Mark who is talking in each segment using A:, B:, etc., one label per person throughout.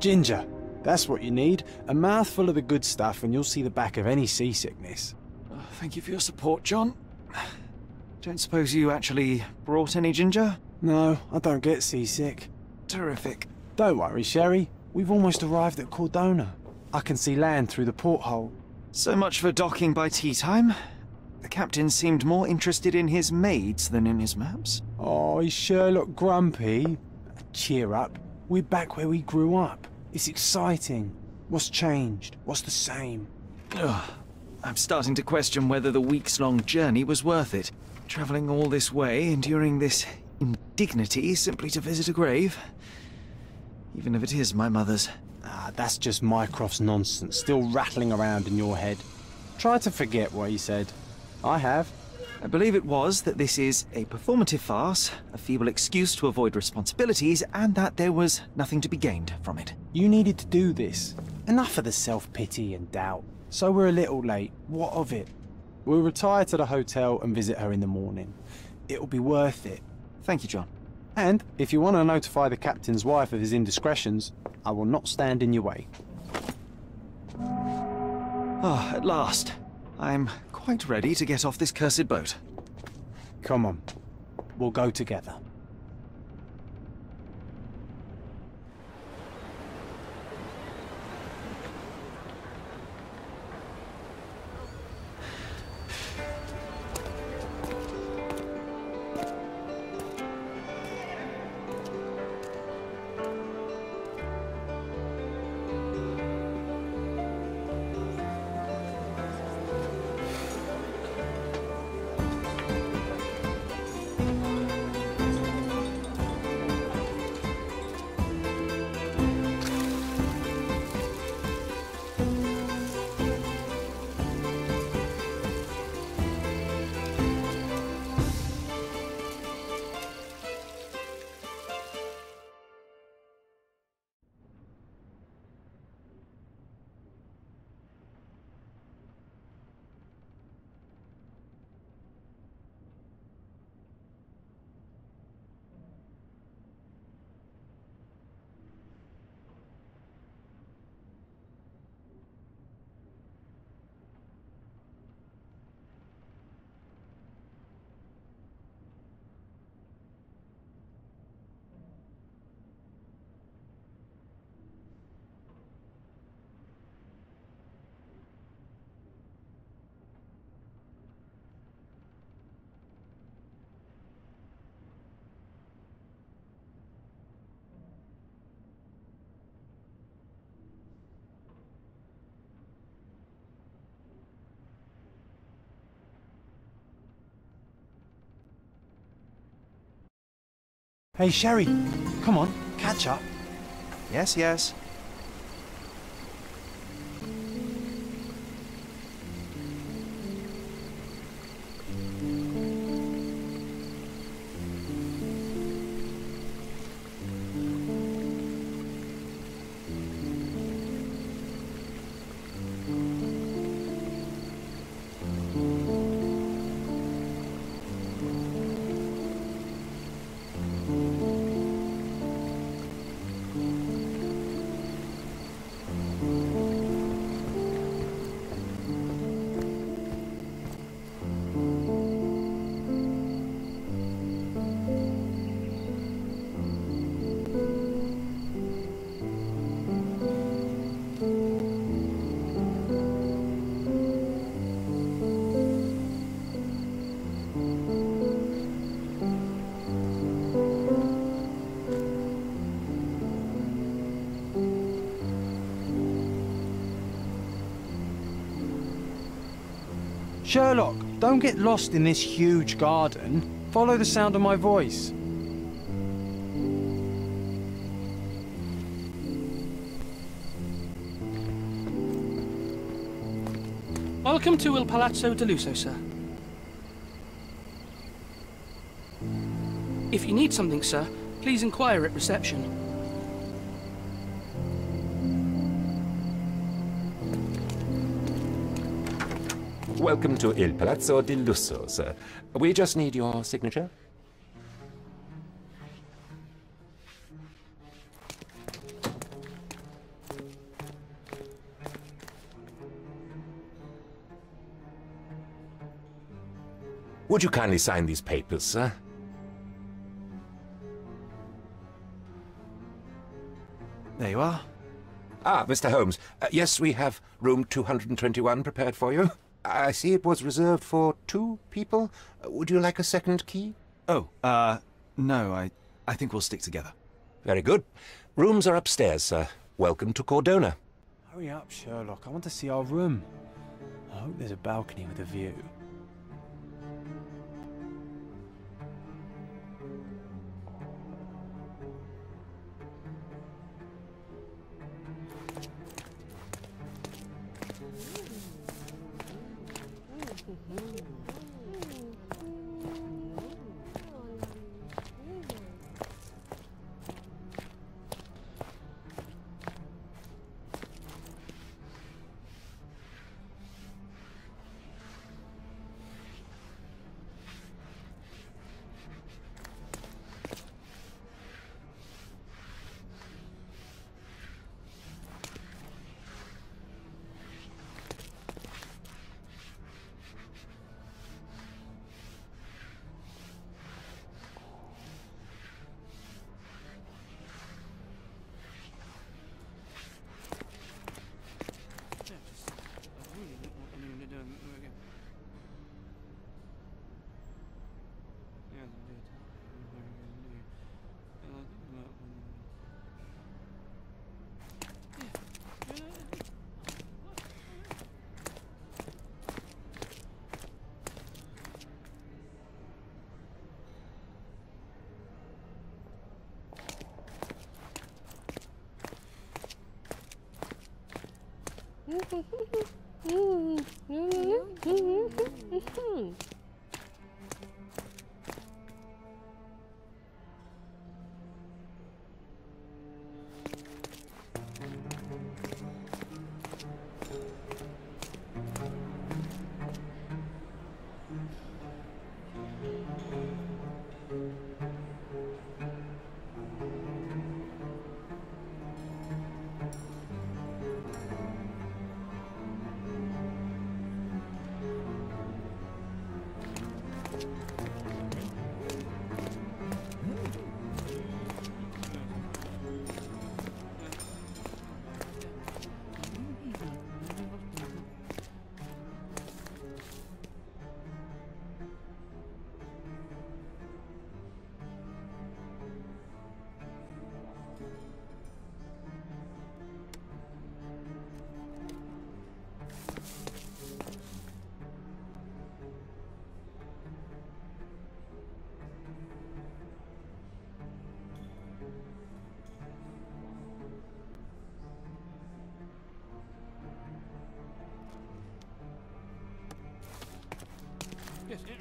A: Ginger. That's what you need. A mouthful of the good stuff and you'll see the back of any seasickness.
B: Oh, thank you for your support, John. Don't suppose you actually brought any ginger?
A: No, I don't get seasick.
B: Terrific.
A: Don't worry, Sherry. We've almost arrived at Cordona. I can see land through the porthole.
B: So much for docking by tea time. The captain seemed more interested in his maids than in his maps.
A: Oh, he sure Sherlock grumpy? Cheer up. We're back where we grew up. It's exciting. What's changed? What's the same?
B: Ugh. I'm starting to question whether the weeks-long journey was worth it. Travelling all this way, enduring this indignity simply to visit a grave. Even if it is my mother's.
A: Ah, that's just Mycroft's nonsense, still rattling around in your head. Try to forget what he said. I have.
B: I believe it was that this is a performative farce, a feeble excuse to avoid responsibilities, and that there was nothing to be gained from it.
A: You needed to do this. Enough of the self-pity and doubt. So we're a little late. What of it? We'll retire to the hotel and visit her in the morning. It'll be worth it.
B: Thank you, John.
A: And if you want to notify the captain's wife of his indiscretions, I will not stand in your way.
B: Ah, at last. I'm quite ready to get off this cursed boat.
A: Come on. We'll go together. Hey, Sherry. Come on, catch up.
B: Yes, yes.
A: Sherlock, don't get lost in this huge garden. Follow the sound of my voice.
C: Welcome to Il Palazzo de Lusso, sir. If you need something, sir, please inquire at reception.
D: Welcome to Il Palazzo di Lusso, sir. We just need your signature. Would you kindly sign these papers, sir?
B: There you are.
D: Ah, Mr. Holmes. Uh, yes, we have room 221 prepared for you. I see it was reserved for two people. Would you like a second key?
B: Oh, uh, no, I, I think we'll stick together.
D: Very good. Rooms are upstairs, sir. Welcome to Cordona.
A: Hurry up, Sherlock. I want to see our room. I hope there's a balcony with a view.
C: Yes,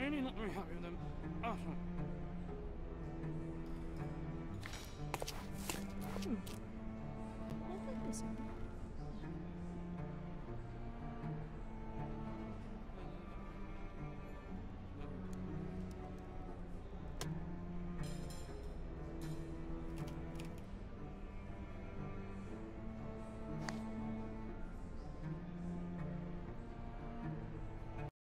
C: really not very happy with them. at all.